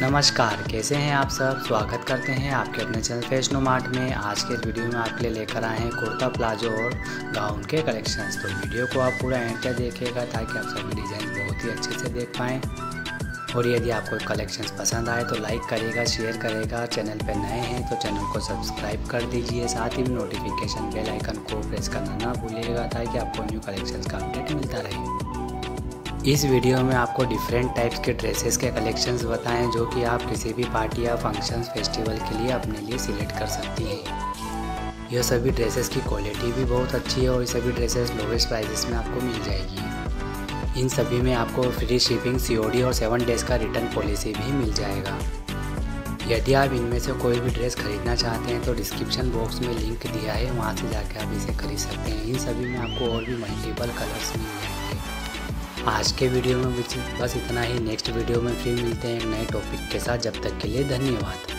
नमस्कार, कैसे हैं आप सब? स्वागत करते हैं आपके अपने चैनल फैशनो मार्ट में। आज के इस वीडियो में आपके लिए लेकर आए हैं कुर्ता प्लाजो और गाउन के कलेक्शंस तो वीडियो को आप पूरा एंड तक देखिएगा ताकि आप सभी डिज़ाइन बहुत ही अच्छे से देख पाएँ। और यदि आपको कलेक्शंस पसंद आए तो लाइक करेगा शेयर करेगा चैनल पर नए हैं तो चैनल को सब्सक्राइब कर दीजिए। साथ ही नोटिफिकेशन बेल आइकन को प्रेस करना ना भूलिएगा ताकि आपको न्यू कलेक्शंस का अपडेट मिलता रहे। इस वीडियो में आपको डिफरेंट टाइप्स के ड्रेसेस के कलेक्शंस बताएँ, जो कि आप किसी भी पार्टी या फ़ंक्शंस फेस्टिवल के लिए अपने लिए सिलेक्ट कर सकती हैं। यह सभी ड्रेसेस की क्वालिटी भी बहुत अच्छी है और ये सभी ड्रेसेस लोवेस्ट प्राइजेस में आपको मिल जाएगी। इन सभी में आपको फ्री शिपिंग सीओडी और सेवन डेज़ का रिटर्न पॉलिसी भी मिल जाएगा। यदि आप इनमें से कोई भी ड्रेस खरीदना चाहते हैं तो डिस्क्रिप्शन बॉक्स में लिंक दिया है, वहाँ से जाकर आप इसे खरीद सकते हैं। इन सभी में आपको और भी मल्टीपल कलर्स मिल जाएँगे। आज के वीडियो में बस इतना ही। नेक्स्ट वीडियो में फिर मिलते हैं नए टॉपिक के साथ। जब तक के लिए धन्यवाद।